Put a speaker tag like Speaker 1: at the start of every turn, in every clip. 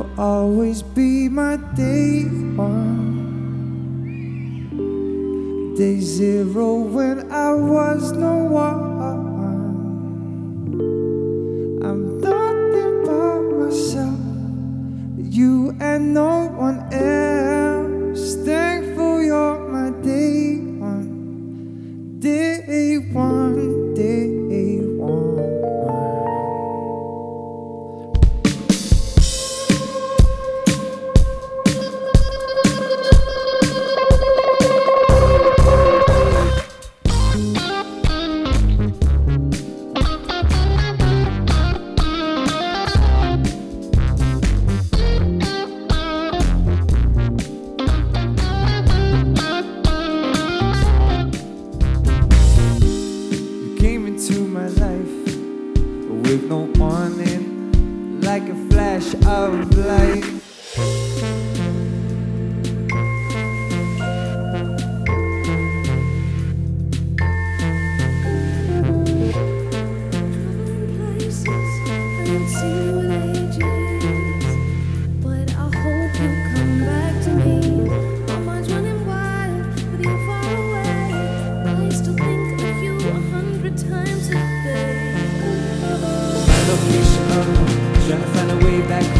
Speaker 1: you'll always be my day one. Day zero when I was no one. I'm nothing but myself You and no one else. with no warning, like a flash of light. fish Trying to find a way back home.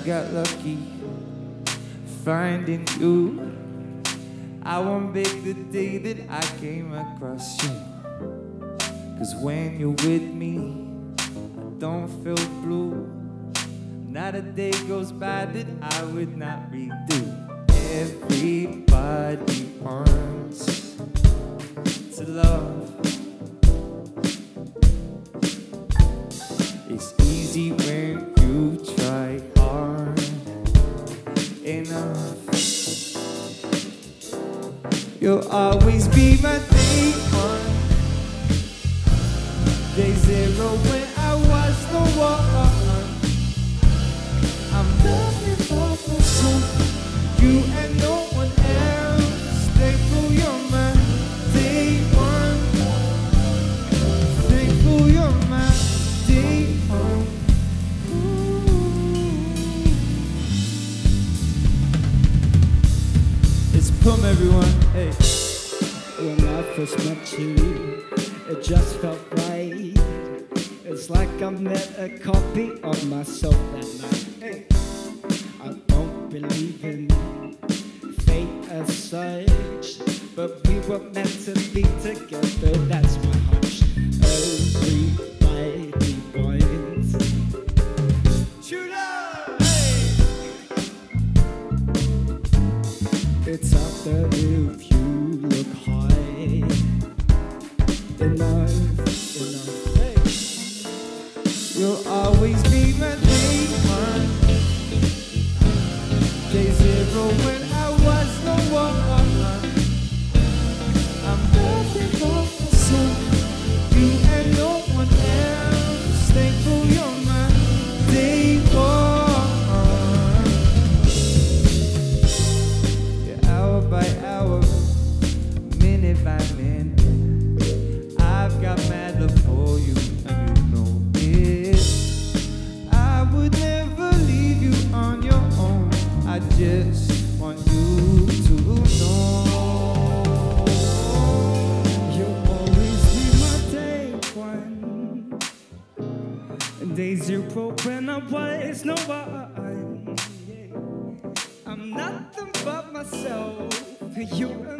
Speaker 1: I
Speaker 2: got
Speaker 1: lucky finding you. I won't beg the day that I came across you. Cause when you're with me, I don't feel blue. Not a day goes by that I would not redo. Everybody on You'll always be my day one. Day zero when I was the one. I'm looking for the truth. From everyone. Hey.
Speaker 3: When I first met you, it just felt right. It's like I met a copy of myself that night. Hey. I don't believe
Speaker 1: You'll always be my day one.
Speaker 3: Day
Speaker 1: zero
Speaker 3: broken when I was no one. I'm nothing but myself. You